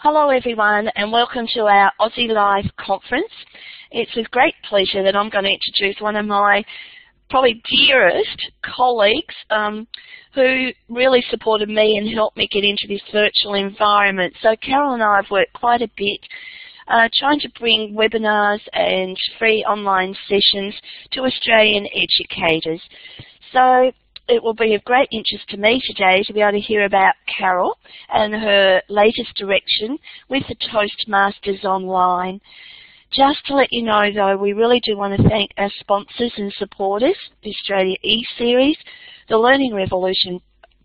Hello everyone and welcome to our OZeLIVE conference. It's with great pleasure that I'm going to introduce one of my probably dearest colleagues um, who really supported me and helped me get into this virtual environment. So Carole and I have worked quite a bit uh, trying to bring webinars and free online sessions to Australian educators. So it will be of great interest to me today to be able to hear about Carole and her latest direction with the Toastmasters Online. Just to let you know though, we really do want to thank our sponsors and supporters, the Australia E-Series, the Learning Revolution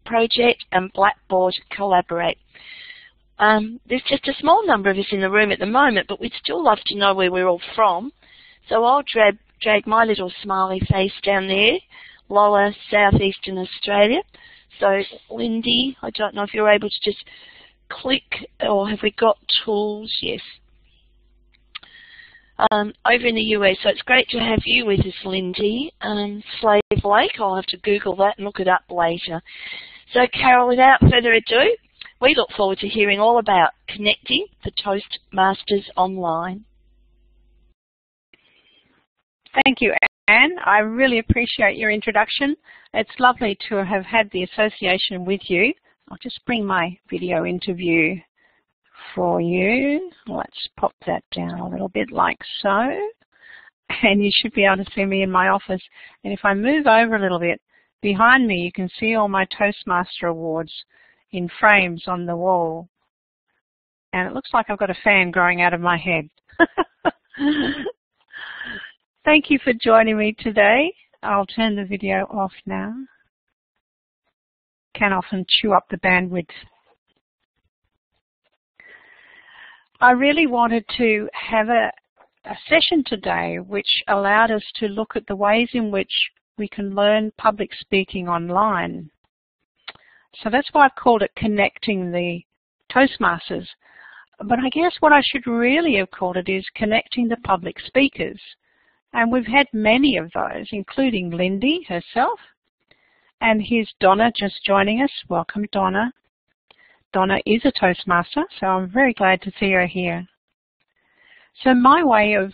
Project and Blackboard Collaborate. Um, there's just a small number of us in the room at the moment, but we'd still love to know where we're all from. So I'll drag, drag my little smiley face down there lower southeastern Australia. So Lindy, I don't know if you're able to just click or have we got tools? Yes. Um, over in the US, so it's great to have you with us, Lindy. Um, Slave Lake, I'll have to Google that and look it up later. So Carole, without further ado, we look forward to hearing all about connecting the Toastmasters online. Thank you, Anne. I really appreciate your introduction. It's lovely to have had the association with you. I'll just bring my video interview for you. Let's pop that down a little bit like so. And you should be able to see me in my office. And if I move over a little bit, behind me you can see all my Toastmaster awards in frames on the wall. And it looks like I've got a fan growing out of my head. Thank you for joining me today. I'll turn the video off now. Can often chew up the bandwidth. I really wanted to have a, a session today which allowed us to look at the ways in which we can learn public speaking online. So that's why I've called it Connecting the Toastmasters. But I guess what I should really have called it is Connecting the Public Speakers. And we've had many of those, including Lindy herself. And here's Donna just joining us. Welcome, Donna. Donna is a Toastmaster, so I'm very glad to see her here. So my way of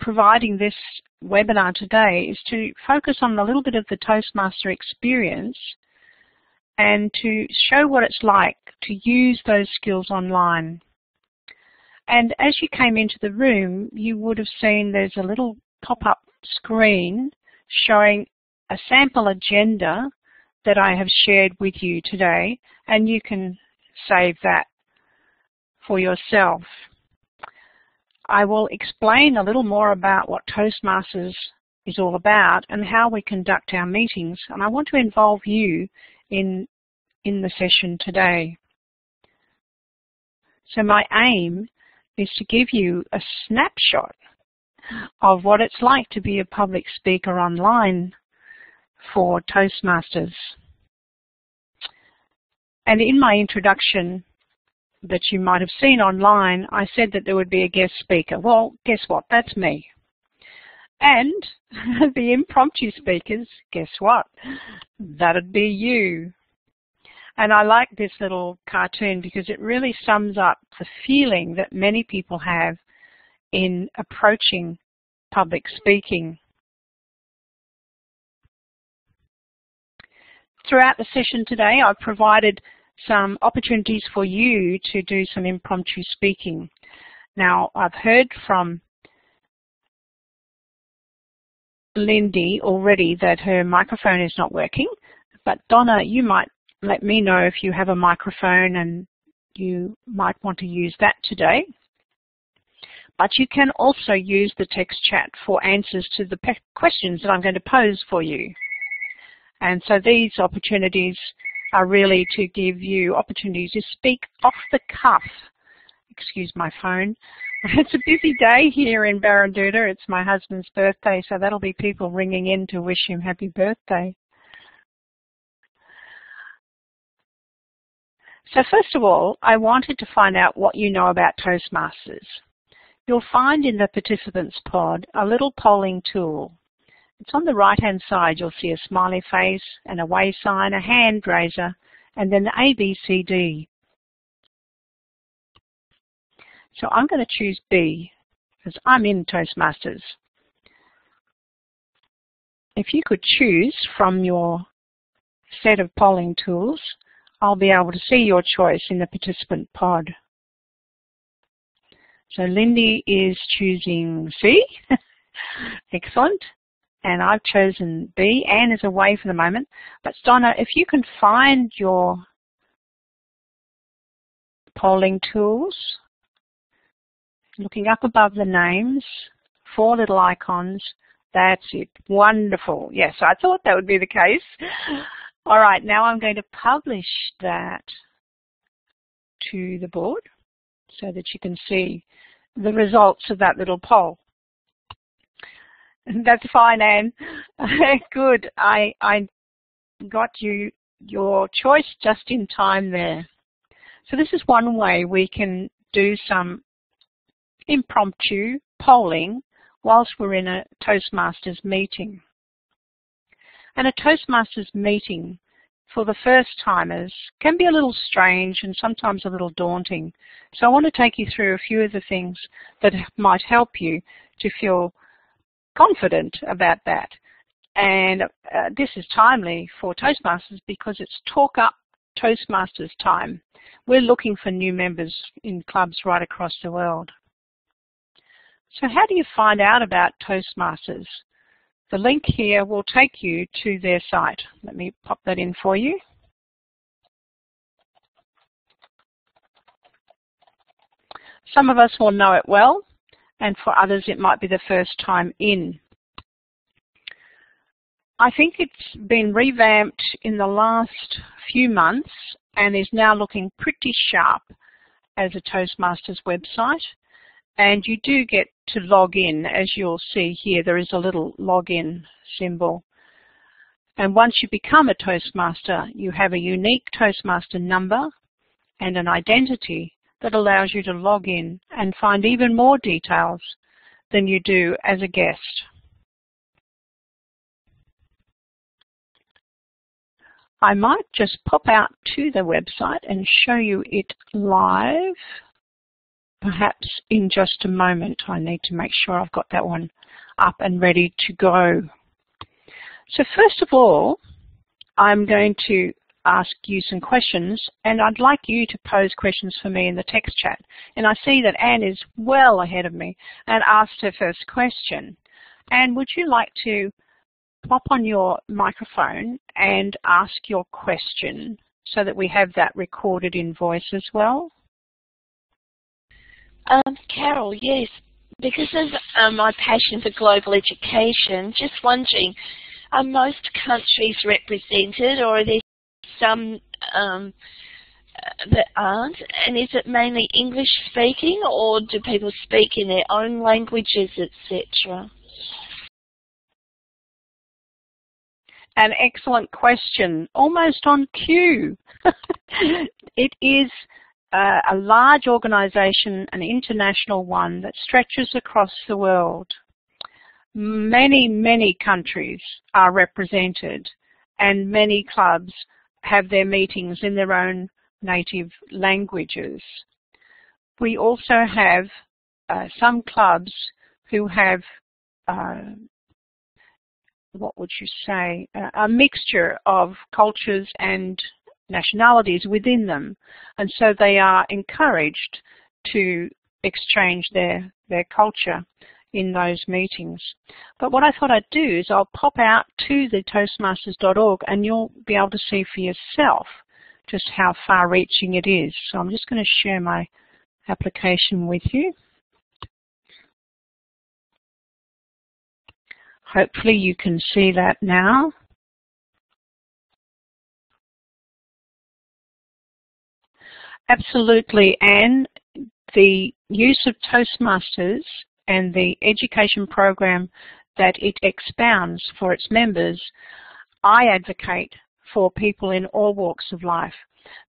providing this webinar today is to focus on a little bit of the Toastmaster experience and to show what it's like to use those skills online. And as you came into the room, you would have seen there's a little pop-up screen showing a sample agenda that I have shared with you today and you can save that for yourself. I will explain a little more about what Toastmasters is all about and how we conduct our meetings and I want to involve you in, in the session today. So my aim is to give you a snapshot of what it's like to be a public speaker online for Toastmasters. And in my introduction that you might have seen online, I said that there would be a guest speaker. Well, guess what? That's me. And the impromptu speakers, guess what? That'd be you. And I like this little cartoon because it really sums up the feeling that many people have in approaching public speaking. Throughout the session today, I've provided some opportunities for you to do some impromptu speaking. Now, I've heard from Lindy already that her microphone is not working, but Donna, you might let me know if you have a microphone and you might want to use that today. But you can also use the text chat for answers to the questions that I'm going to pose for you. And so these opportunities are really to give you opportunities to speak off the cuff. Excuse my phone. It's a busy day here in Barranduda. It's my husband's birthday, so that'll be people ringing in to wish him happy birthday. So first of all, I wanted to find out what you know about Toastmasters. You'll find in the participants pod a little polling tool. It's on the right hand side you'll see a smiley face, an away sign, a hand raiser and then the ABCD. So I'm going to choose B because I'm in Toastmasters. If you could choose from your set of polling tools, I'll be able to see your choice in the participant pod. So Lindy is choosing C. Excellent. And I've chosen B. Anne is away for the moment. But Donna, if you can find your polling tools, looking up above the names, four little icons, that's it. Wonderful. Yes, I thought that would be the case. All right, now I'm going to publish that to the board so that you can see the results of that little poll. That's fine, Anne. Good. I, I got you your choice just in time there. So this is one way we can do some impromptu polling whilst we're in a Toastmasters meeting. And a Toastmasters meeting for the first timers can be a little strange and sometimes a little daunting. So I want to take you through a few of the things that might help you to feel confident about that. And uh, this is timely for Toastmasters because it's Talk Up Toastmasters time. We're looking for new members in clubs right across the world. So how do you find out about Toastmasters? The link here will take you to their site. Let me pop that in for you. Some of us will know it well, and for others it might be the first time in. I think it's been revamped in the last few months and is now looking pretty sharp as a Toastmasters website. And you do get to log in, as you'll see here, there is a little login symbol. And once you become a Toastmaster, you have a unique Toastmaster number and an identity that allows you to log in and find even more details than you do as a guest. I might just pop out to the website and show you it live. Perhaps in just a moment. I need to make sure I've got that one up and ready to go. So first of all, I'm going to ask you some questions and I'd like you to pose questions for me in the text chat. And I see that Anne is well ahead of me and asked her first question. Anne, would you like to pop on your microphone and ask your question so that we have that recorded in voice as well? Um, Carole, yes. Because of um, my passion for global education, just wondering, are most countries represented or are there some um, that aren't? And is it mainly English speaking or do people speak in their own languages, etc.? An excellent question, almost on cue. it is uh, a large organisation, an international one that stretches across the world. Many, many countries are represented and many clubs have their meetings in their own native languages. We also have uh, some clubs who have uh, what would you say, a mixture of cultures and nationalities within them. And so they are encouraged to exchange their, their culture in those meetings. But what I thought I'd do is I'll pop out to the toastmasters.org and you'll be able to see for yourself just how far reaching it is. So I'm just going to share my application with you. Hopefully you can see that now. Absolutely, and the use of Toastmasters and the education program that it expounds for its members, I advocate for people in all walks of life.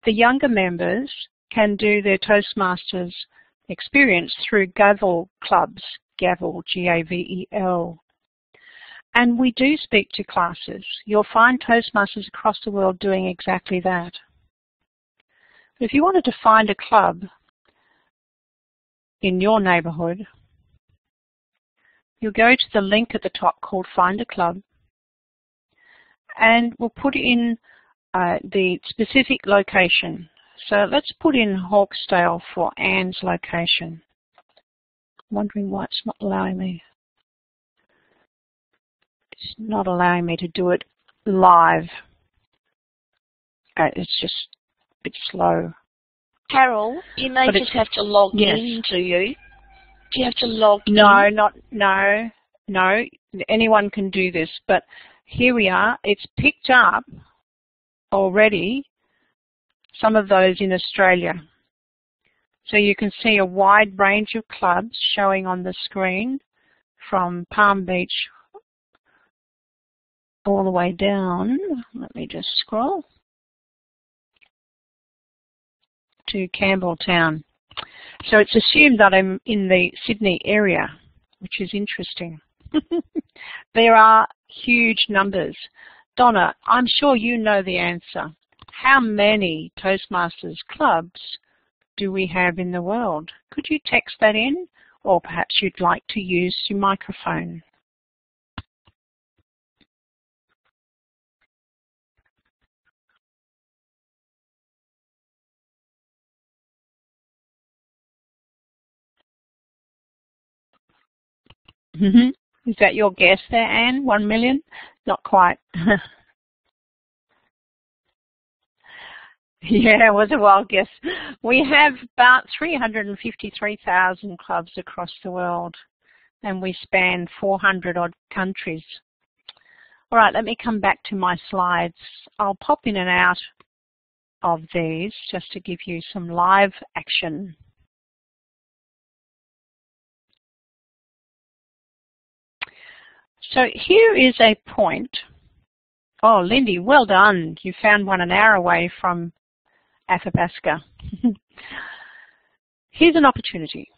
The younger members can do their Toastmasters experience through Gavel clubs, Gavel, G-A-V-E-L. And we do speak to classes. You'll find Toastmasters across the world doing exactly that. If you wanted to find a club in your neighbourhood, you'll go to the link at the top called Find a Club and we'll put in uh, the specific location. So let's put in Hawkesdale for Anne's location. I'm wondering why it's not allowing me. It's not allowing me to do it live. Uh, it's just bit slow. Carole, you may But just have to log yes. in, do you? Do you have to log in? No, in? not no, no. Anyone can do this, but here we are. It's picked up already some of those in Australia. So you can see a wide range of clubs showing on the screen from Palm Beach all the way down. Let me just scroll to Campbelltown. So it's assumed that I'm in the Sydney area, which is interesting. there are huge numbers. Donna, I'm sure you know the answer. How many Toastmasters clubs do we have in the world? Could you text that in? Or perhaps you'd like to use your microphone. Mm-hmm. Is that your guess there, Anne? One million? Not quite. yeah, it was a wild guess. We have about 353,000 clubs across the world and we span 400 odd countries. All right, let me come back to my slides. I'll pop in and out of these just to give you some live action. So here is a point. Oh, Lindy, well done. You found one an hour away from Athabasca. Here's an opportunity.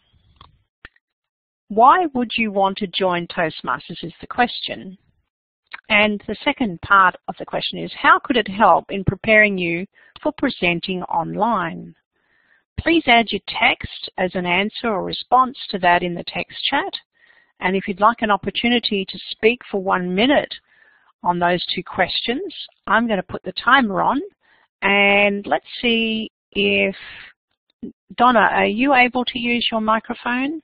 Why would you want to join Toastmasters is the question. And the second part of the question is, how could it help in preparing you for presenting online? Please add your text as an answer or response to that in the text chat. And if you'd like an opportunity to speak for one minute on those two questions, I'm going to put the timer on and let's see if, Donna, are you able to use your microphone?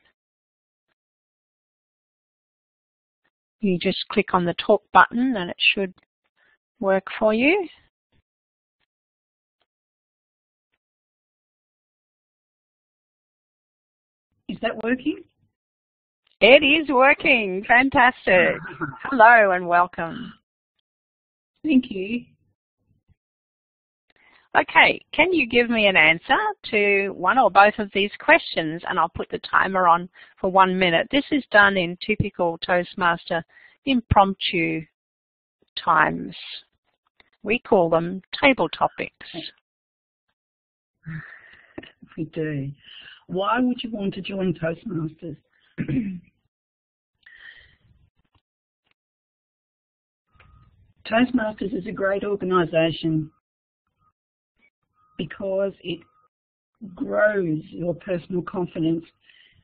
You just click on the talk button and it should work for you. Is that working? It is working. Fantastic. Hello and welcome. Thank you. Okay, can you give me an answer to one or both of these questions and I'll put the timer on for one minute. This is done in typical Toastmaster impromptu times. We call them table topics. We do. Why would you want to join Toastmasters? Toastmasters is a great organisation because it grows your personal confidence,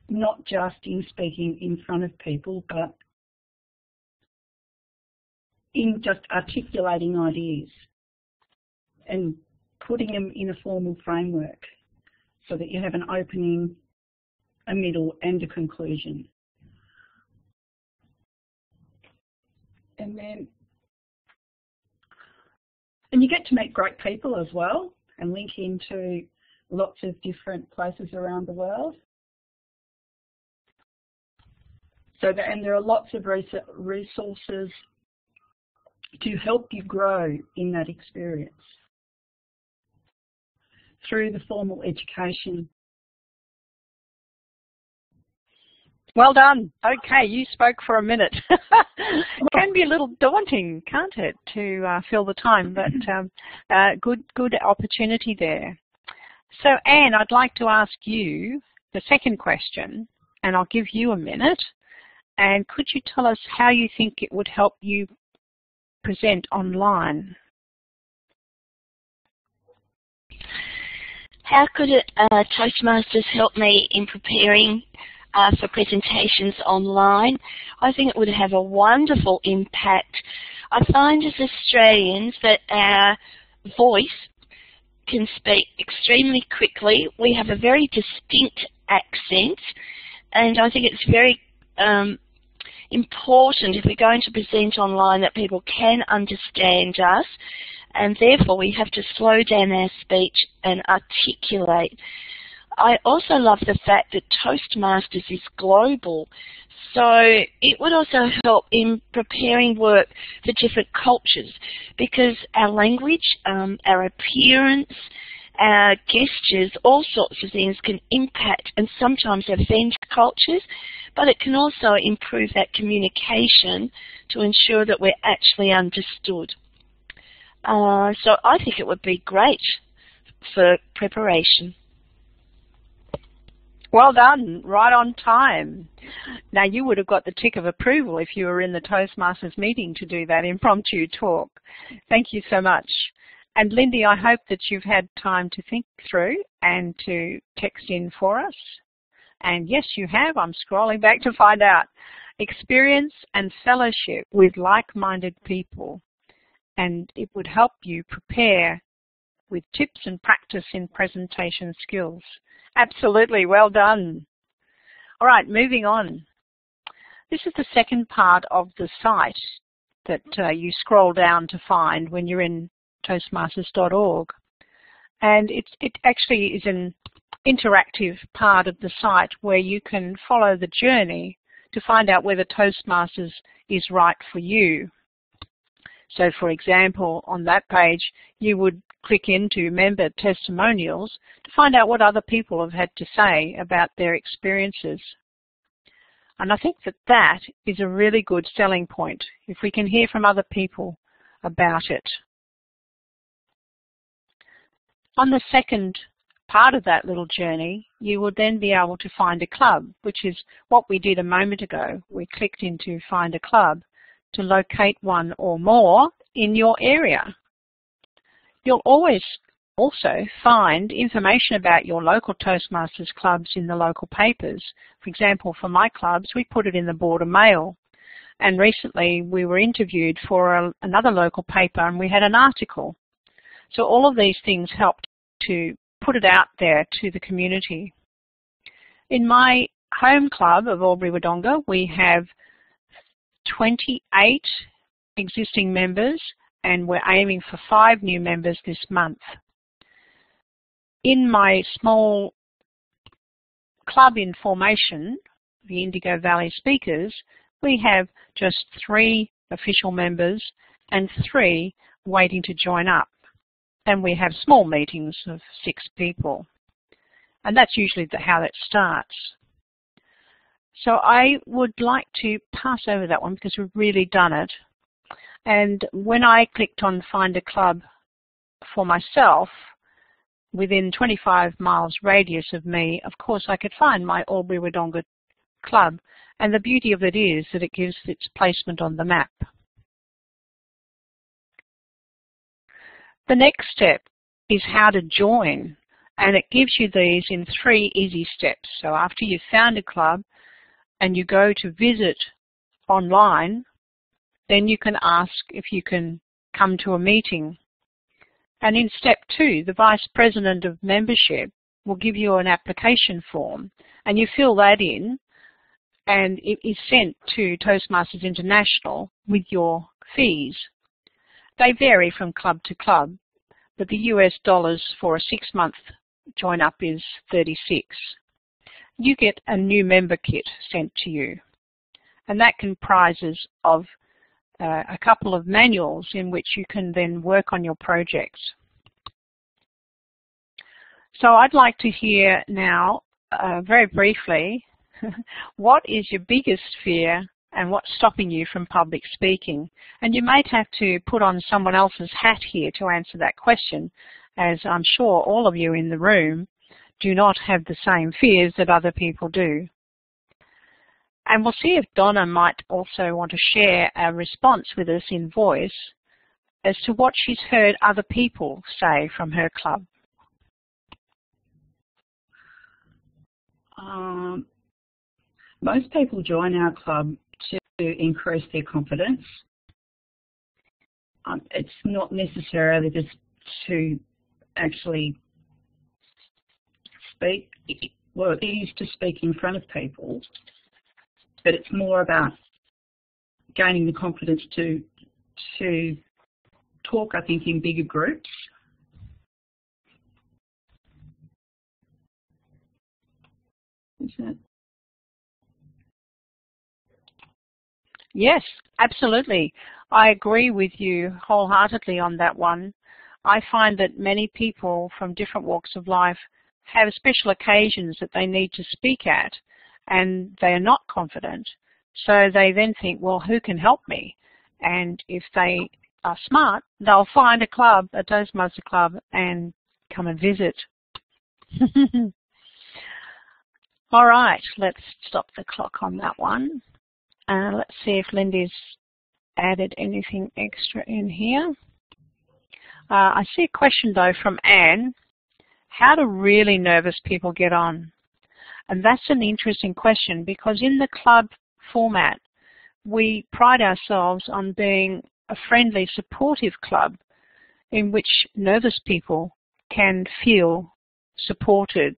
not just in speaking in front of people, but in just articulating ideas and putting them in a formal framework so that you have an opening, a middle and a conclusion. And then, and you get to meet great people as well and link into lots of different places around the world. So that, and there are lots of resources to help you grow in that experience through the formal education. Well done. Okay, you spoke for a minute. it can be a little daunting, can't it, to uh, fill the time, but um, uh, good, good opportunity there. So Anne, I'd like to ask you the second question, and I'll give you a minute. And could you tell us how you think it would help you present online? how could uh, Toastmasters help me in preparing uh, for presentations online? I think it would have a wonderful impact. I find as Australians that our voice can speak extremely quickly. We have a very distinct accent and I think it's very um, important if we're going to present online that people can understand us and therefore we have to slow down our speech and articulate. I also love the fact that Toastmasters is global. So it would also help in preparing work for different cultures because our language, um, our appearance, our gestures, all sorts of things can impact and sometimes offend cultures, but it can also improve that communication to ensure that we're actually understood. Uh, so I think it would be great for preparation. Well done, right on time. Now you would have got the tick of approval if you were in the Toastmasters meeting to do that impromptu talk. Thank you so much. And Lindy, I hope that you've had time to think through and to text in for us. And yes, you have. I'm scrolling back to find out. Experience and fellowship with like-minded people. And it would help you prepare with tips and practice in presentation skills. Absolutely, well done. All right, moving on. This is the second part of the site that uh, you scroll down to find when you're in toastmasters.org. And it, it actually is an interactive part of the site where you can follow the journey to find out whether Toastmasters is right for you. So for example, on that page, you would click into member testimonials to find out what other people have had to say about their experiences. And I think that that is a really good selling point if we can hear from other people about it. On the second part of that little journey, you will then be able to find a club, which is what we did a moment ago. We clicked into Find a Club to locate one or more in your area. You'll always also find information about your local Toastmasters clubs in the local papers. For example, for my clubs, we put it in the Border Mail. And recently we were interviewed for a, another local paper and we had an article. So all of these things helped to put it out there to the community. In my home club of Albury Wodonga, we have 28 existing members and we're aiming for five new members this month. In my small club in formation, the Indigo Valley Speakers, we have just three official members and three waiting to join up and we have small meetings of six people. And that's usually the, how that starts. So I would like to pass over that one because we've really done it. And when I clicked on Find a Club for myself, within 25 miles radius of me, of course I could find my Albury Wodonga club. And the beauty of it is that it gives its placement on the map. The next step is how to join and it gives you these in three easy steps. So after you've found a club and you go to visit online, then you can ask if you can come to a meeting. And in step two, the Vice President of Membership will give you an application form and you fill that in and it is sent to Toastmasters International with your fees. They vary from club to club, but the US dollars for a six-month join-up is 36. You get a new member kit sent to you, and that comprises of uh, a couple of manuals in which you can then work on your projects. So I'd like to hear now, uh, very briefly, what is your biggest fear and what's stopping you from public speaking. And you might have to put on someone else's hat here to answer that question, as I'm sure all of you in the room do not have the same fears that other people do. And we'll see if Donna might also want to share a response with us in voice as to what she's heard other people say from her club. Um, most people join our club to increase their confidence. Um, it's not necessarily just to actually speak. Well, it is to speak in front of people, but it's more about gaining the confidence to to talk, I think, in bigger groups. Is that Yes, absolutely. I agree with you wholeheartedly on that one. I find that many people from different walks of life have special occasions that they need to speak at and they are not confident. So they then think, well, who can help me? And if they are smart, they'll find a club, a Toastmaster club, and come and visit. All right, let's stop the clock on that one. Uh, let's see if Lindy's added anything extra in here. Uh, I see a question though from Anne. How do really nervous people get on? And that's an interesting question because in the club format, we pride ourselves on being a friendly, supportive club in which nervous people can feel supported.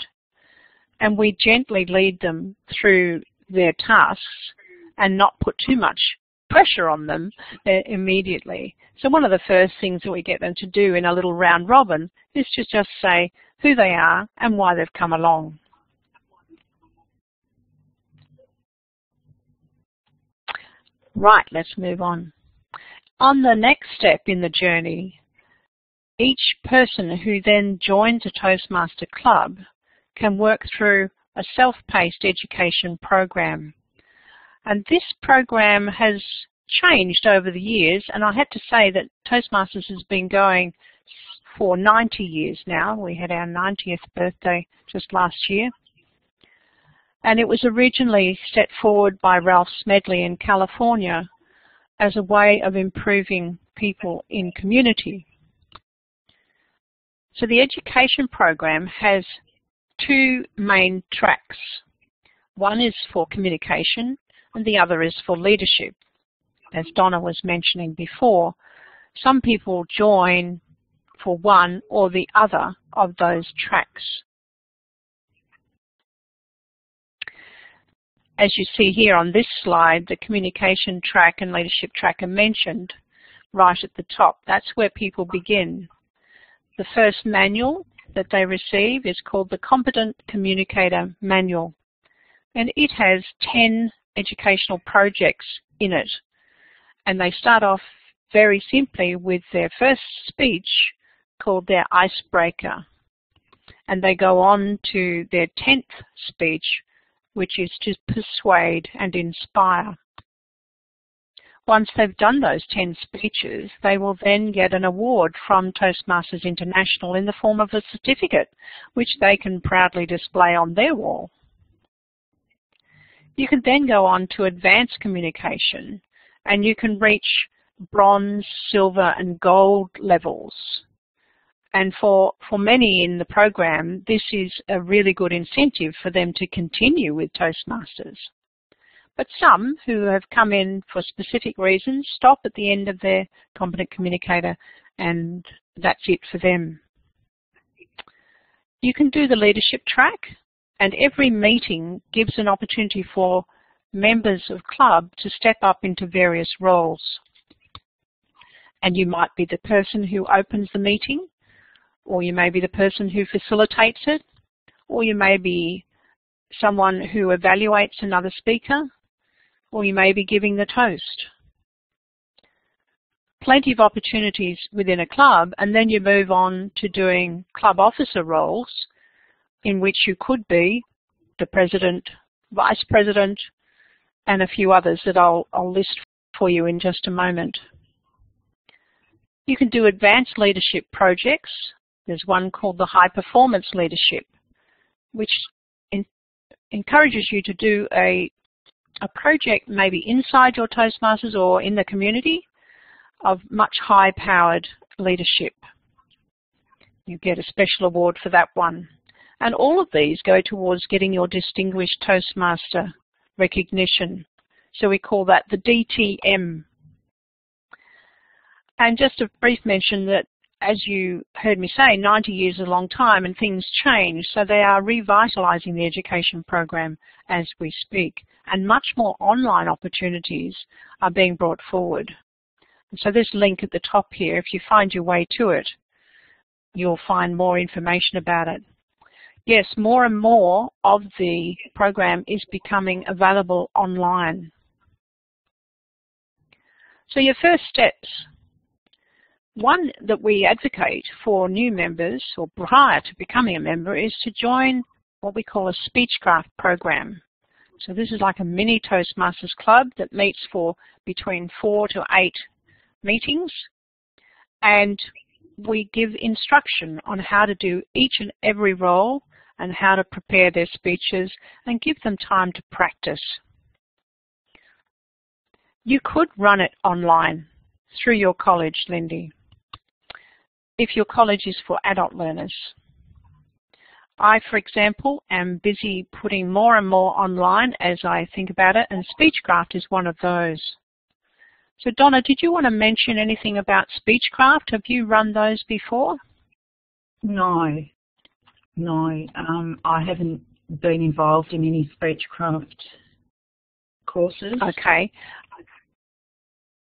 And we gently lead them through their tasks and not put too much pressure on them uh, immediately. So one of the first things that we get them to do in a little round robin is to just say who they are and why they've come along. Right, let's move on. On the next step in the journey, each person who then joins a Toastmaster club can work through a self-paced education program. And this program has changed over the years, and I have to say that Toastmasters has been going for 90 years now. We had our 90th birthday just last year. And it was originally set forward by Ralph Smedley in California as a way of improving people in community. So the education program has two main tracks. One is for communication and the other is for leadership. As Donna was mentioning before, some people join for one or the other of those tracks. As you see here on this slide, the communication track and leadership track are mentioned right at the top. That's where people begin. The first manual that they receive is called the Competent Communicator Manual, and it has 10 educational projects in it. And they start off very simply with their first speech called their icebreaker. And they go on to their 10th speech, which is to persuade and inspire. Once they've done those 10 speeches, they will then get an award from Toastmasters International in the form of a certificate, which they can proudly display on their wall. You can then go on to advanced communication, and you can reach bronze, silver, and gold levels. And for, for many in the program, this is a really good incentive for them to continue with Toastmasters. But some who have come in for specific reasons stop at the end of their competent communicator and that's it for them. You can do the leadership track and every meeting gives an opportunity for members of club to step up into various roles. And you might be the person who opens the meeting, or you may be the person who facilitates it, or you may be someone who evaluates another speaker, or you may be giving the toast. Plenty of opportunities within a club, and then you move on to doing club officer roles, in which you could be the president, vice president, and a few others that I'll, I'll list for you in just a moment. You can do advanced leadership projects there's one called the High Performance Leadership, which in, encourages you to do a, a project maybe inside your Toastmasters or in the community of much high-powered leadership. You get a special award for that one. And all of these go towards getting your Distinguished Toastmaster recognition. So we call that the DTM. And just a brief mention that as you heard me say, 90 years is a long time and things change, so they are revitalising the education program as we speak, and much more online opportunities are being brought forward. And so this link at the top here, if you find your way to it, you'll find more information about it. Yes, more and more of the program is becoming available online. So your first steps one that we advocate for new members or prior to becoming a member is to join what we call a Speechcraft program. So this is like a mini Toastmasters club that meets for between four to eight meetings and we give instruction on how to do each and every role and how to prepare their speeches and give them time to practice. You could run it online through your college, Lindy if your college is for adult learners. I, for example, am busy putting more and more online as I think about it, and Speechcraft is one of those. So Donna, did you want to mention anything about Speechcraft? Have you run those before? No, no. Um, I haven't been involved in any Speechcraft courses. Okay.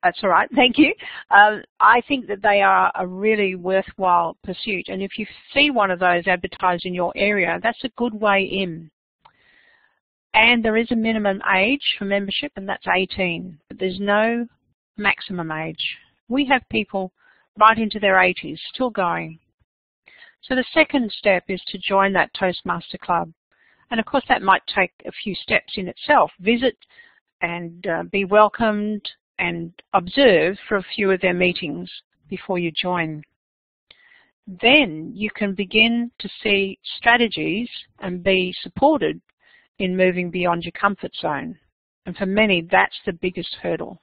That's all right, thank you. Um, I think that they are a really worthwhile pursuit and if you see one of those advertised in your area, that's a good way in. And there is a minimum age for membership and that's 18, but there's no maximum age. We have people right into their 80s still going. So the second step is to join that Toastmaster Club. And of course that might take a few steps in itself. Visit and uh, be welcomed, and observe for a few of their meetings before you join. Then you can begin to see strategies and be supported in moving beyond your comfort zone. And for many, that's the biggest hurdle.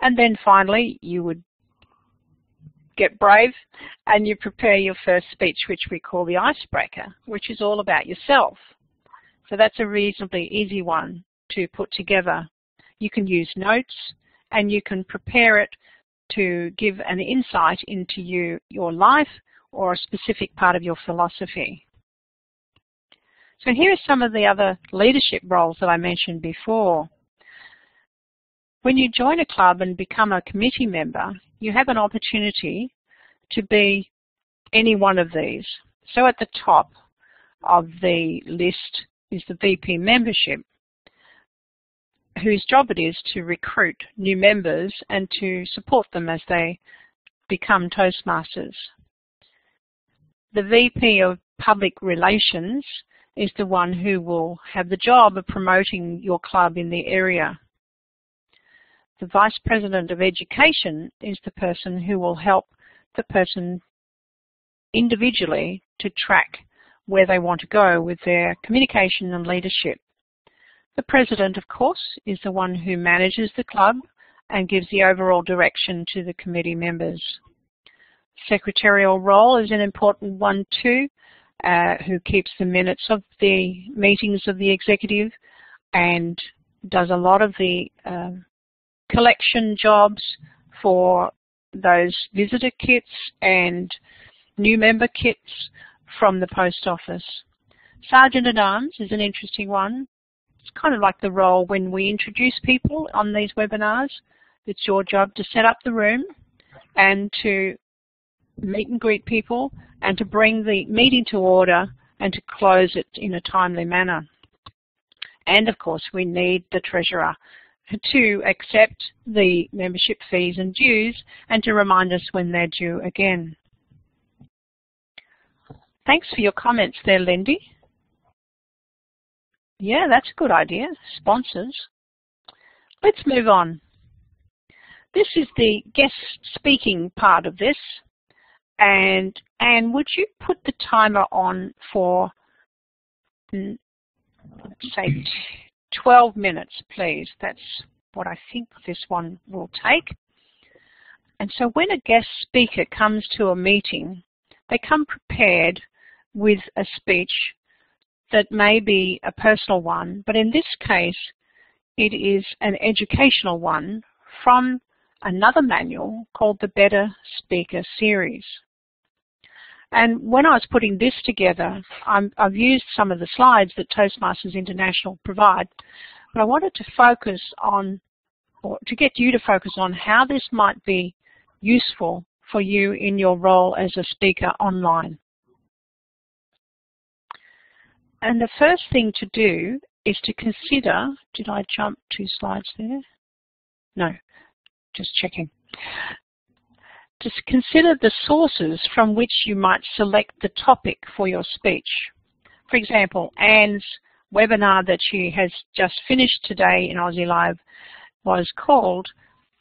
And then finally, you would get brave and you prepare your first speech, which we call the icebreaker, which is all about yourself. So that's a reasonably easy one to put together you can use notes and you can prepare it to give an insight into you, your life or a specific part of your philosophy. So here are some of the other leadership roles that I mentioned before. When you join a club and become a committee member, you have an opportunity to be any one of these. So at the top of the list is the VP membership whose job it is to recruit new members and to support them as they become Toastmasters. The VP of Public Relations is the one who will have the job of promoting your club in the area. The Vice President of Education is the person who will help the person individually to track where they want to go with their communication and leadership. The president, of course, is the one who manages the club and gives the overall direction to the committee members. Secretarial role is an important one too, uh, who keeps the minutes of the meetings of the executive and does a lot of the uh, collection jobs for those visitor kits and new member kits from the post office. Sergeant at Arms is an interesting one it's kind of like the role when we introduce people on these webinars. It's your job to set up the room and to meet and greet people and to bring the meeting to order and to close it in a timely manner. And of course we need the treasurer to accept the membership fees and dues and to remind us when they're due again. Thanks for your comments there, Lindy. Yeah, that's a good idea. Sponsors. Let's move on. This is the guest speaking part of this. And Anne, would you put the timer on for, mm, say, 12 minutes, please? That's what I think this one will take. And so when a guest speaker comes to a meeting, they come prepared with a speech that may be a personal one, but in this case, it is an educational one from another manual called the Better Speaker Series. And when I was putting this together, i have used some of the slides that Toastmasters International provide, but I wanted to focus on, or to get you to focus on how this might be useful for you in your role as a speaker online. And the first thing to do is to consider, did I jump two slides there? No, just checking. To consider the sources from which you might select the topic for your speech. For example, Anne's webinar that she has just finished today in OZeLIVE was called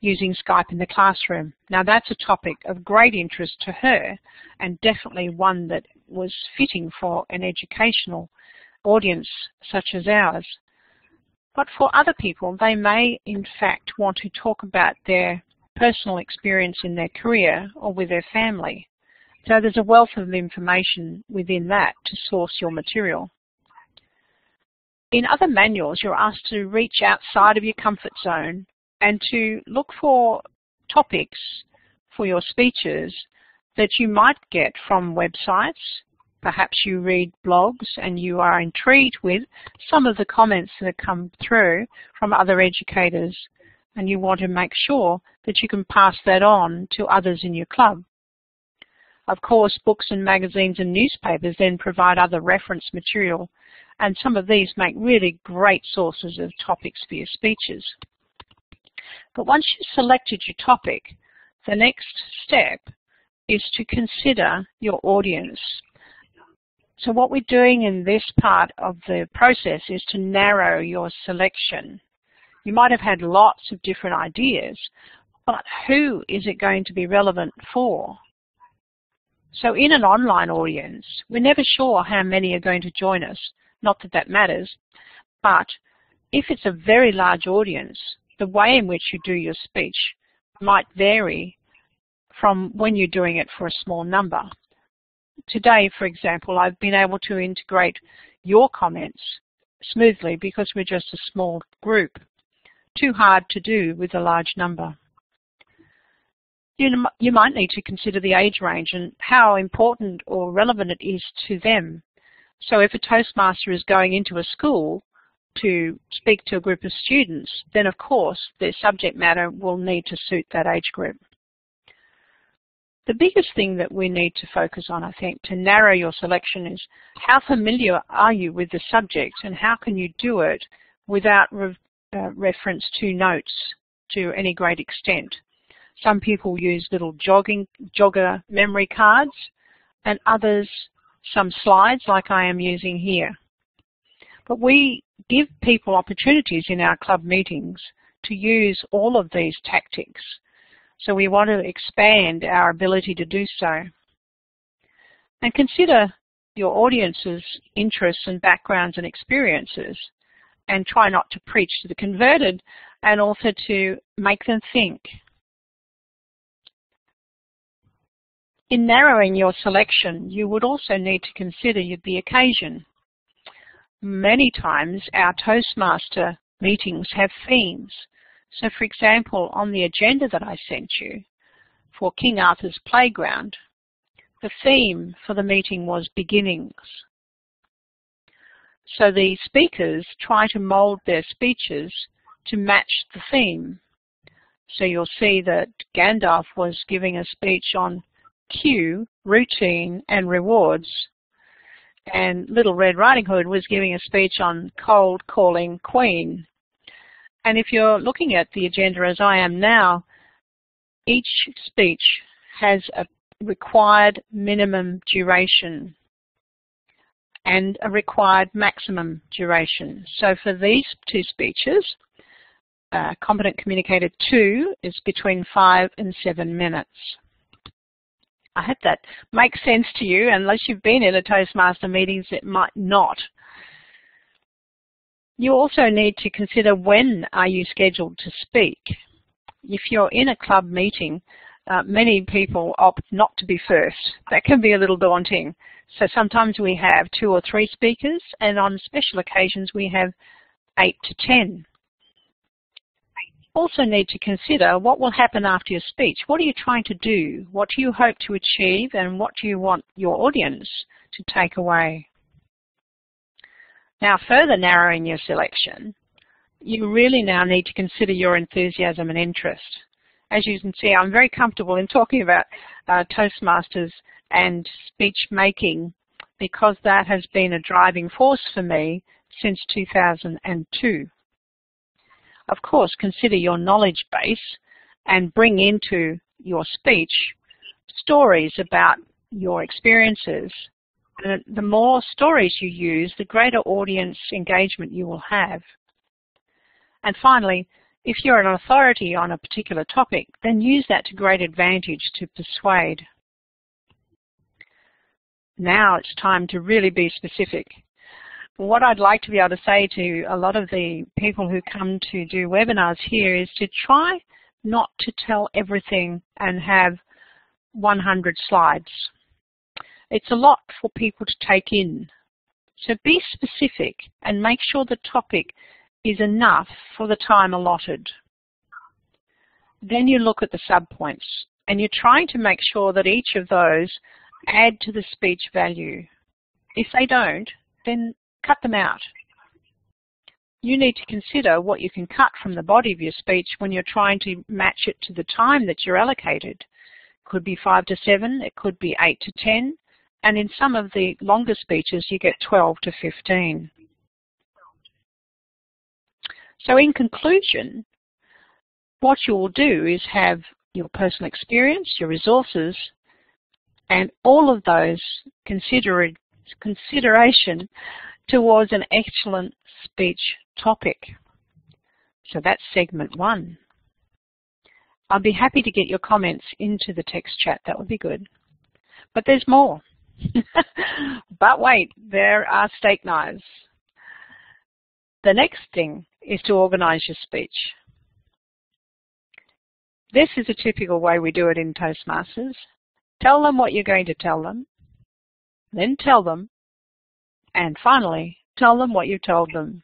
Using Skype in the Classroom. Now that's a topic of great interest to her and definitely one that was fitting for an educational audience such as ours. But for other people, they may in fact want to talk about their personal experience in their career or with their family. So there's a wealth of information within that to source your material. In other manuals, you're asked to reach outside of your comfort zone and to look for topics for your speeches that you might get from websites, Perhaps you read blogs and you are intrigued with some of the comments that come through from other educators and you want to make sure that you can pass that on to others in your club. Of course, books and magazines and newspapers then provide other reference material and some of these make really great sources of topics for your speeches. But once you've selected your topic, the next step is to consider your audience so what we're doing in this part of the process is to narrow your selection. You might have had lots of different ideas, but who is it going to be relevant for? So in an online audience, we're never sure how many are going to join us. Not that that matters, but if it's a very large audience, the way in which you do your speech might vary from when you're doing it for a small number today, for example, I've been able to integrate your comments smoothly because we're just a small group. Too hard to do with a large number. You, you might need to consider the age range and how important or relevant it is to them. So if a Toastmaster is going into a school to speak to a group of students, then of course their subject matter will need to suit that age group. The biggest thing that we need to focus on, I think, to narrow your selection is how familiar are you with the subject and how can you do it without re uh, reference to notes to any great extent. Some people use little jogging, jogger memory cards and others some slides like I am using here. But we give people opportunities in our club meetings to use all of these tactics so we want to expand our ability to do so. And consider your audience's interests and backgrounds and experiences and try not to preach to the converted and also to make them think. In narrowing your selection, you would also need to consider the occasion. Many times our Toastmaster meetings have themes so for example, on the agenda that I sent you for King Arthur's Playground, the theme for the meeting was beginnings. So the speakers try to mould their speeches to match the theme. So you'll see that Gandalf was giving a speech on cue, routine, and rewards. And Little Red Riding Hood was giving a speech on cold calling queen. And if you're looking at the agenda as I am now, each speech has a required minimum duration and a required maximum duration. So for these two speeches, uh, Competent Communicator 2 is between 5 and 7 minutes. I hope that makes sense to you. Unless you've been in a Toastmaster meetings, it might not. You also need to consider when are you scheduled to speak. If you're in a club meeting, uh, many people opt not to be first. That can be a little daunting. So sometimes we have two or three speakers, and on special occasions we have eight to ten. Also need to consider what will happen after your speech. What are you trying to do? What do you hope to achieve and what do you want your audience to take away? Now further narrowing your selection, you really now need to consider your enthusiasm and interest. As you can see, I'm very comfortable in talking about uh, Toastmasters and speech making because that has been a driving force for me since 2002. Of course, consider your knowledge base and bring into your speech stories about your experiences. The more stories you use, the greater audience engagement you will have. And finally, if you're an authority on a particular topic, then use that to great advantage to persuade. Now it's time to really be specific. What I'd like to be able to say to a lot of the people who come to do webinars here is to try not to tell everything and have 100 slides. It's a lot for people to take in. So be specific and make sure the topic is enough for the time allotted. Then you look at the subpoints and you're trying to make sure that each of those add to the speech value. If they don't, then cut them out. You need to consider what you can cut from the body of your speech when you're trying to match it to the time that you're allocated. It could be 5 to 7, it could be 8 to 10, and in some of the longer speeches you get 12 to 15. So in conclusion, what you will do is have your personal experience, your resources, and all of those consider consideration towards an excellent speech topic. So that's segment one. I'll be happy to get your comments into the text chat, that would be good. But there's more. but wait, there are steak knives. The next thing is to organise your speech. This is a typical way we do it in Toastmasters. Tell them what you're going to tell them, then tell them, and finally, tell them what you told them.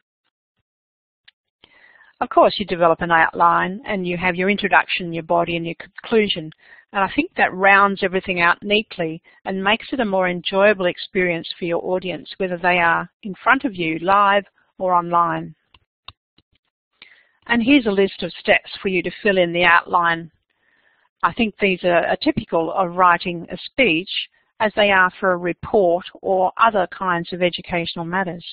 Of course, you develop an outline and you have your introduction, your body, and your conclusion. And I think that rounds everything out neatly and makes it a more enjoyable experience for your audience, whether they are in front of you, live, or online. And here's a list of steps for you to fill in the outline I think these are, are typical of writing a speech as they are for a report or other kinds of educational matters.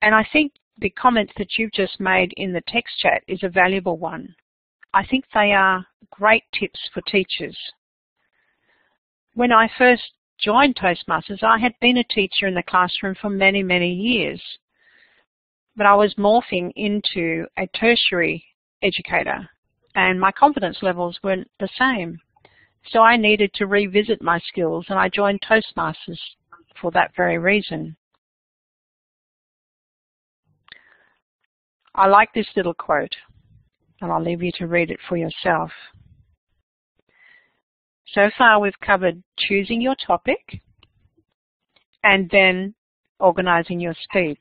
And I think the comments that you've just made in the text chat is a valuable one. I think they are great tips for teachers. When I first joined Toastmasters, I had been a teacher in the classroom for many, many years. But I was morphing into a tertiary educator and my confidence levels weren't the same. So I needed to revisit my skills and I joined Toastmasters for that very reason. I like this little quote and I'll leave you to read it for yourself. So far we've covered choosing your topic and then organizing your speech.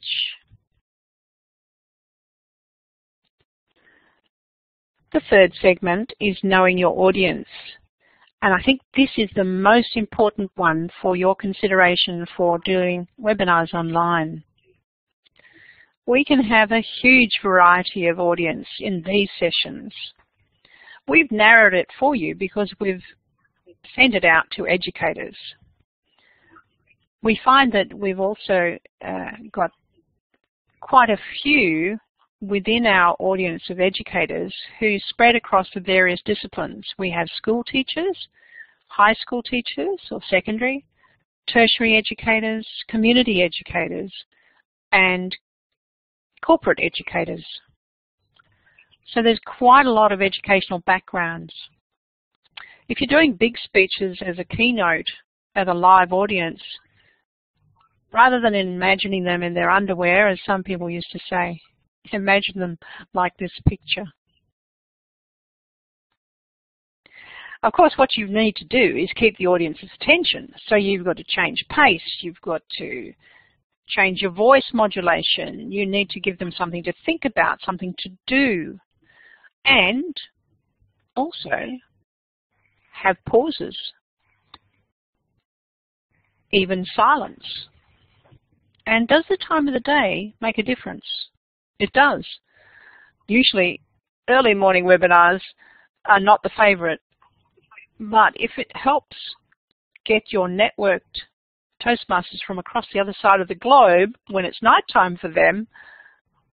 The third segment is knowing your audience. And I think this is the most important one for your consideration for doing webinars online. We can have a huge variety of audience in these sessions. We've narrowed it for you because we've sent it out to educators. We find that we've also uh, got quite a few within our audience of educators who spread across the various disciplines. We have school teachers, high school teachers or secondary, tertiary educators, community educators, and corporate educators. So there's quite a lot of educational backgrounds. If you're doing big speeches as a keynote at a live audience, rather than imagining them in their underwear, as some people used to say, imagine them like this picture. Of course, what you need to do is keep the audience's attention. So you've got to change pace, you've got to change your voice modulation, you need to give them something to think about, something to do, and also have pauses, even silence. And does the time of the day make a difference? It does. Usually early morning webinars are not the favorite, but if it helps get your networked Toastmasters from across the other side of the globe when it's night time for them,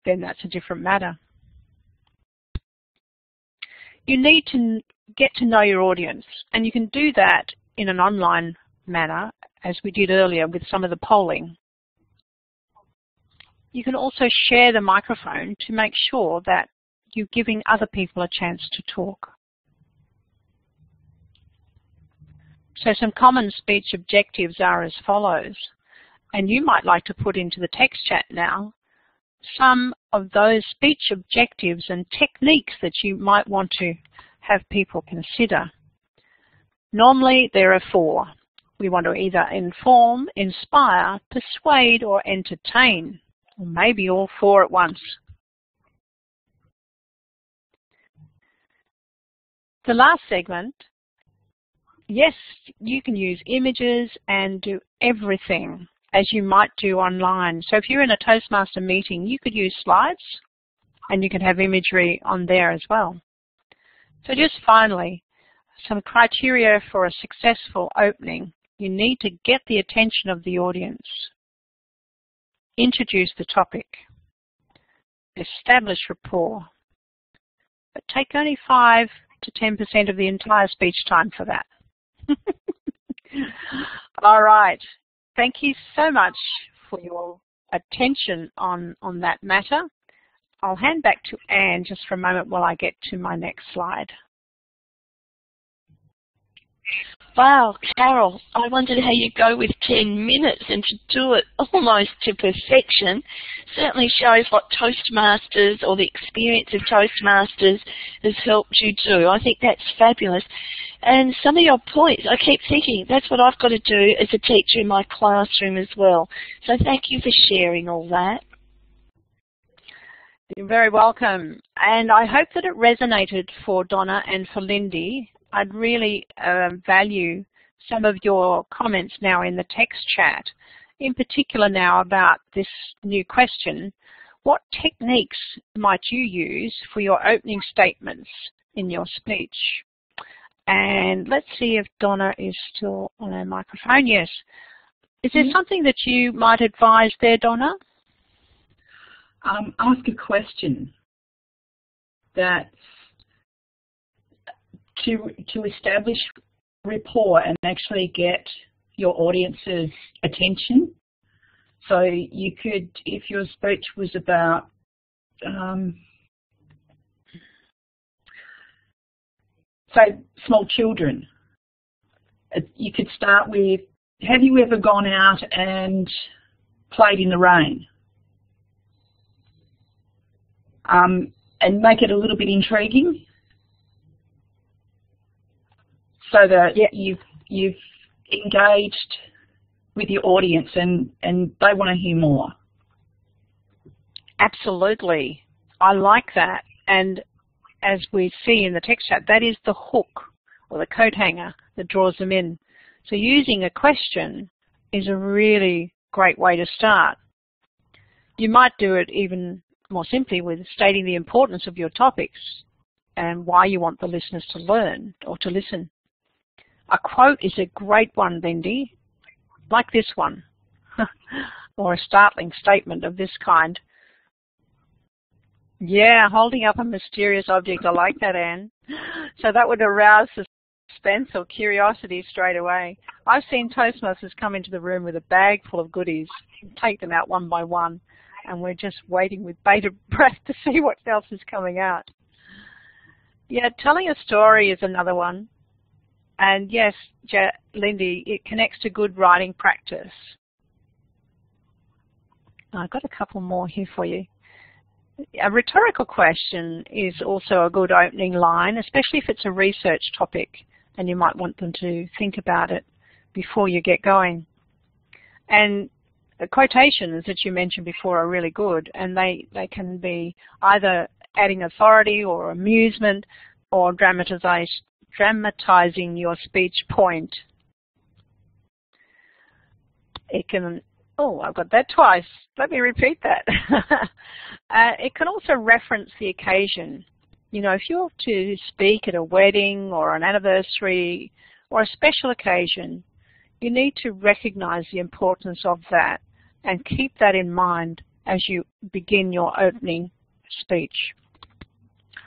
then that's a different matter. You need to get to know your audience, and you can do that in an online manner, as we did earlier with some of the polling. You can also share the microphone to make sure that you're giving other people a chance to talk. So some common speech objectives are as follows, and you might like to put into the text chat now some of those speech objectives and techniques that you might want to have people consider. Normally there are four. We want to either inform, inspire, persuade or entertain, or maybe all four at once. The last segment, yes, you can use images and do everything as you might do online. So if you're in a Toastmaster meeting, you could use slides and you can have imagery on there as well. So just finally, some criteria for a successful opening. You need to get the attention of the audience. Introduce the topic. Establish rapport. But take only five to 10% of the entire speech time for that. All right. Thank you so much for your attention on, on that matter. I'll hand back to Anne just for a moment while I get to my next slide. Wow, Carole, I wondered how you go with 10 minutes and to do it almost to perfection certainly shows what Toastmasters or the experience of Toastmasters has helped you do. I think that's fabulous. And some of your points, I keep thinking, that's what I've got to do as a teacher in my classroom as well. So thank you for sharing all that. You're very welcome. And I hope that it resonated for Donna and for Lindy I'd really uh, value some of your comments now in the text chat, in particular now about this new question. What techniques might you use for your opening statements in your speech? And let's see if Donna is still on her microphone. Yes. Is there mm -hmm. something that you might advise there, Donna? Um, ask a question that's to, to establish rapport and actually get your audience's attention. So you could, if your speech was about um, say small children, you could start with, have you ever gone out and played in the rain? Um, and make it a little bit intriguing so that yeah. you've you've engaged with your audience and and they want to hear more. Absolutely, I like that. And as we see in the text chat, that is the hook or the coat hanger that draws them in. So using a question is a really great way to start. You might do it even more simply with stating the importance of your topics and why you want the listeners to learn or to listen. A quote is a great one, Lindy, like this one, or a startling statement of this kind. Yeah, holding up a mysterious object. I like that, Anne. So that would arouse suspense or curiosity straight away. I've seen Toastmasters come into the room with a bag full of goodies, take them out one by one, and we're just waiting with bated breath to see what else is coming out. Yeah, telling a story is another one. And yes, Lindy, it connects to good writing practice. I've got a couple more here for you. A rhetorical question is also a good opening line, especially if it's a research topic and you might want them to think about it before you get going. And quotations that you mentioned before are really good, and they, they can be either adding authority or amusement or dramatizing your speech point. It can, oh, I've got that twice. Let me repeat that. uh, it can also reference the occasion. You know, if you're to speak at a wedding or an anniversary or a special occasion, you need to recognize the importance of that and keep that in mind as you begin your opening speech.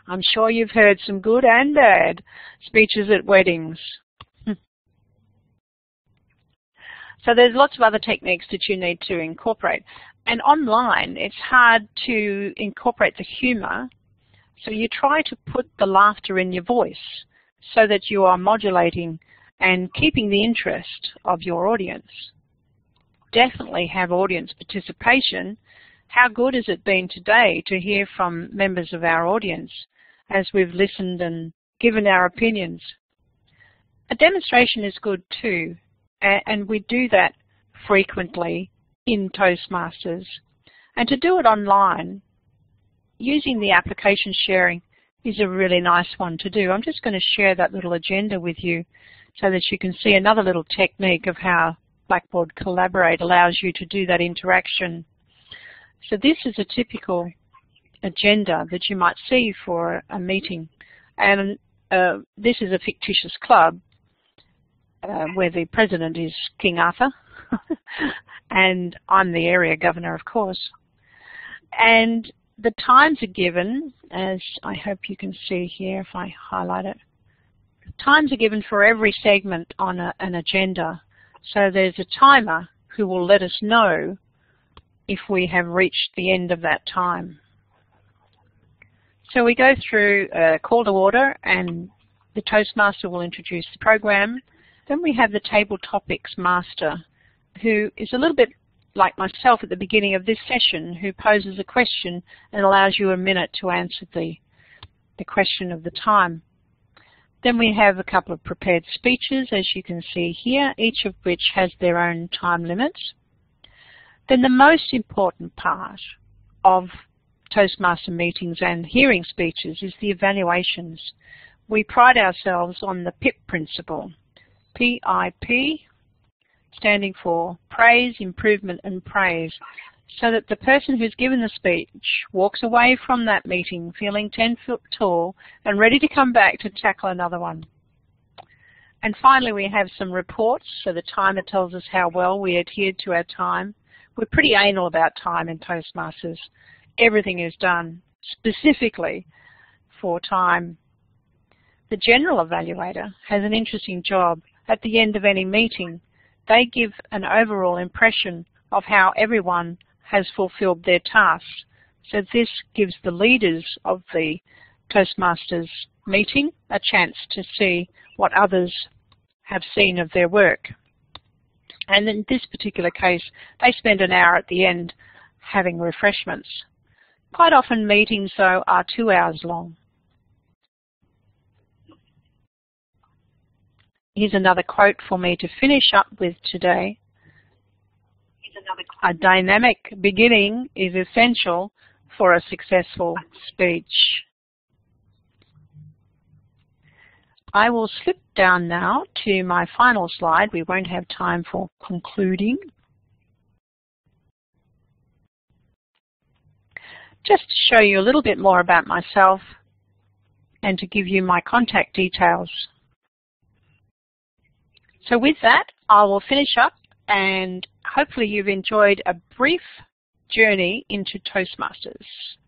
I'm sure you've heard some good and bad speeches at weddings. so there's lots of other techniques that you need to incorporate. And online, it's hard to incorporate the humour so you try to put the laughter in your voice so that you are modulating and keeping the interest of your audience. Definitely have audience participation. How good has it been today to hear from members of our audience as we've listened and given our opinions? A demonstration is good too, and we do that frequently in Toastmasters. And to do it online using the application sharing is a really nice one to do. I'm just going to share that little agenda with you so that you can see another little technique of how Blackboard Collaborate allows you to do that interaction. So this is a typical agenda that you might see for a meeting. And uh, this is a fictitious club uh, where the president is King Arthur. and I'm the area governor, of course. And the times are given, as I hope you can see here if I highlight it. Times are given for every segment on a, an agenda. So there's a timer who will let us know if we have reached the end of that time. So we go through a call to order and the Toastmaster will introduce the program. Then we have the table topics master who is a little bit like myself at the beginning of this session, who poses a question and allows you a minute to answer the, the question of the time. Then we have a couple of prepared speeches, as you can see here, each of which has their own time limits. Then the most important part of Toastmaster meetings and hearing speeches is the evaluations. We pride ourselves on the PIP principle. P-I-P, standing for praise, improvement and praise, so that the person who's given the speech walks away from that meeting feeling 10 foot tall and ready to come back to tackle another one. And finally we have some reports, so the timer tells us how well we adhered to our time. We're pretty anal about time in Toastmasters. Everything is done specifically for time. The general evaluator has an interesting job at the end of any meeting they give an overall impression of how everyone has fulfilled their tasks. So this gives the leaders of the Toastmasters meeting a chance to see what others have seen of their work. And in this particular case, they spend an hour at the end having refreshments. Quite often meetings, though, are two hours long. Here's another quote for me to finish up with today. A dynamic beginning is essential for a successful speech. I will slip down now to my final slide. We won't have time for concluding. Just to show you a little bit more about myself and to give you my contact details. So with that, I will finish up and hopefully you've enjoyed a brief journey into Toastmasters.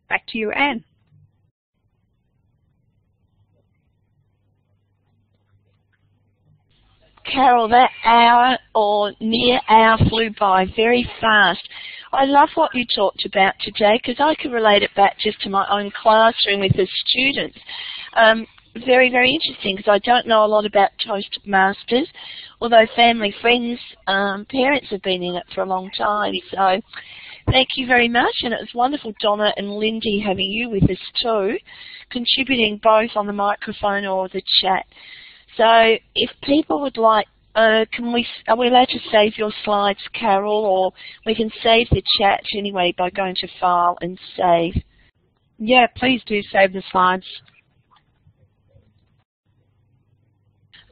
Back to you, Anne. Carole, that hour or near hour flew by very fast. I love what you talked about today because I can relate it back just to my own classroom with the students. Um, very, very interesting because I don't know a lot about Toastmasters, although family, friends, um, parents have been in it for a long time. So thank you very much, and it was wonderful, Donna and Lindy, having you with us too, contributing both on the microphone or the chat. So if people would like, uh, can we, are we allowed to save your slides, Carole, or we can save the chat anyway by going to File and Save? Yeah, please do save the slides.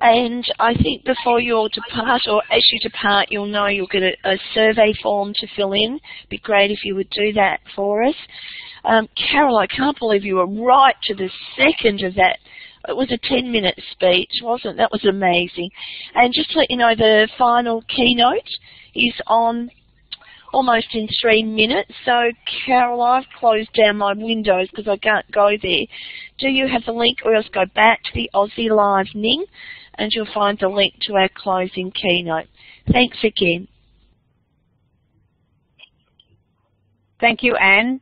And I think before you all depart, or as you depart, you'll know you'll get a, a survey form to fill in. It'd be great if you would do that for us. Um, Carole, I can't believe you were right to the second of that. It was a 10 minute speech, wasn't it? That was amazing. And just to let you know, the final keynote is on almost in three minutes. So Carole, I've closed down my windows because I can't go there. Do you have the link or else go back to the OZeLIVE Ning and you'll find the link to our closing keynote. Thanks again. Thank you, Anne.